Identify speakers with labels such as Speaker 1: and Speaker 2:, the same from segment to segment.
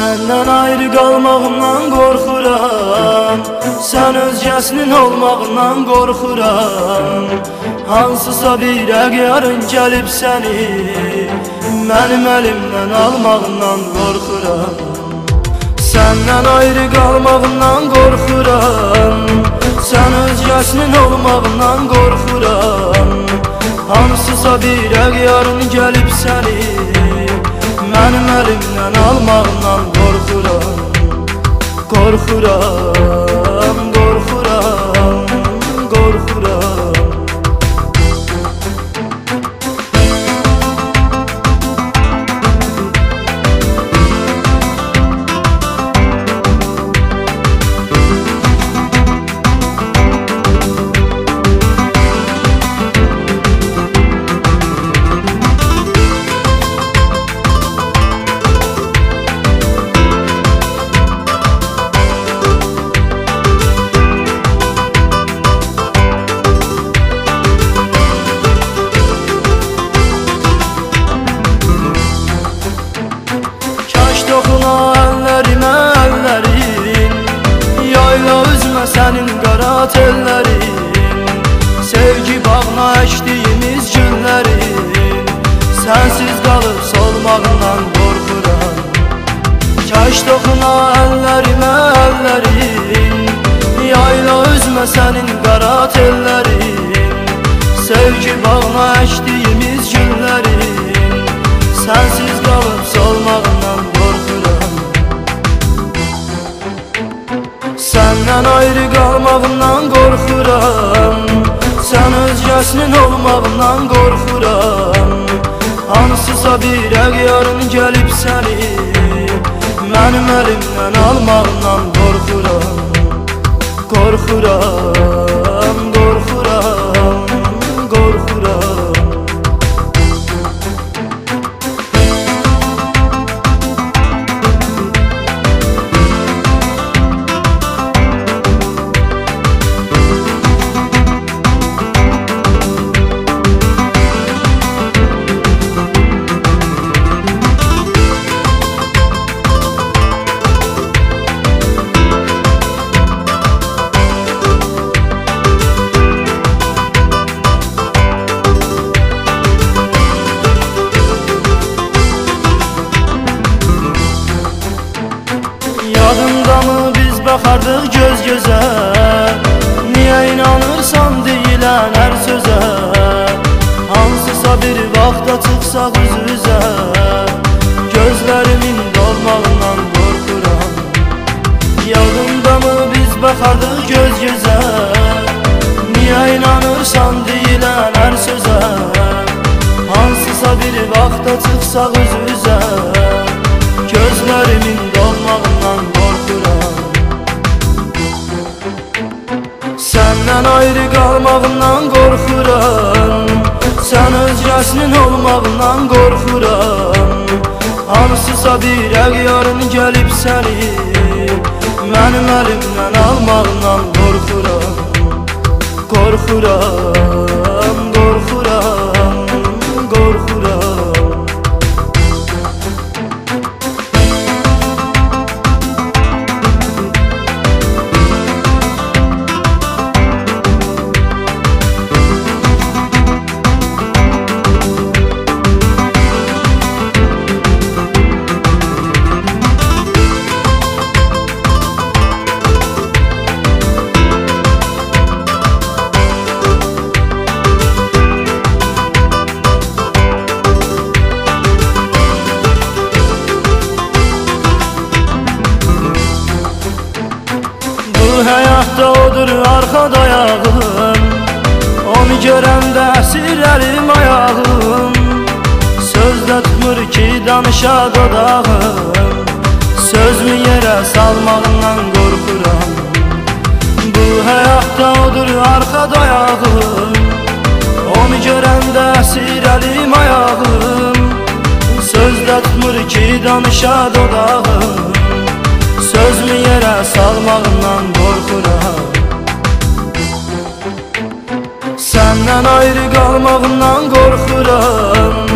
Speaker 1: Səndən ayrı qalmağımdan qorxuram Sən özgəsinin olmağından qorxuram Hansısa bir əqyarın gəlib səni Mənim əlimdən almağından qorxuram Səndən ayrı qalmağından qorxuram Sən özgəsinin olmağından qorxuram Hansısa bir əqyarın gəlib səni Mənim əlimdən almağından qorxuram sənin qara tellərin Sevgi bağına əkdiyimiz günlərin Sənsiz qalıb solmağından qorxuram. Kaş toxuna əllərimə əllərin Yayla üzmə sənin qara tellərin Sevgi bağına Səndən ayrı qalmağından qorxuram Sən özgəsinin olmağından qorxuram Hansısa bir əqyarın gəlib səni Mənim əlimdən almağından qorxuram Qorxuram, Yadında mı biz bakardık göz göze? Niye inanırsan deyilen her söze? Hansısa bir vakta çıksak yüz yüze? Gözlerimin dolmalından korkuram Yadında mı biz bakardık göz göze? Niye inanırsan deyilen her söze? Hansısa bir vakta çıksak yüz yüze? Ayrı qalmağından qorxuram Sən özgəsinin olmağından qorxuram Hansısa bir əqyarın gəlib səni Mənim əlimdən almağından Qorxuram, qorxuram, həyatda odur arxa dayağım Onu görəndə əsir əlim ayağım. Sözdə tutmur ki danışa dodağım. Sözmü yerə salmağından qorxuram? Bu həyatda odur arxa dayağım Onu görəndə əsir əlim ayağım. Sözdə tutmur ki danışa dodağım Sözmü yerə salmağından qorxuram Səndən ayrı qalmağından qorxuram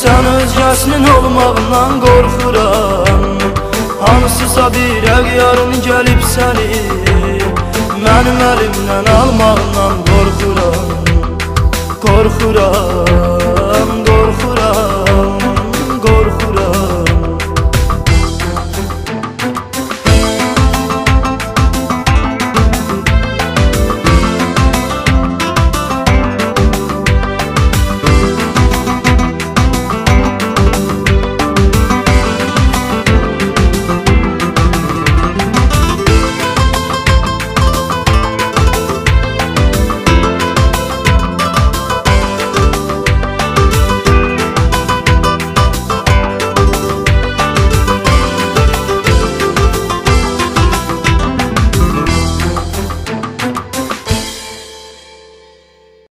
Speaker 1: Sən özgəsinin olmağından qorxuram Hansısa bir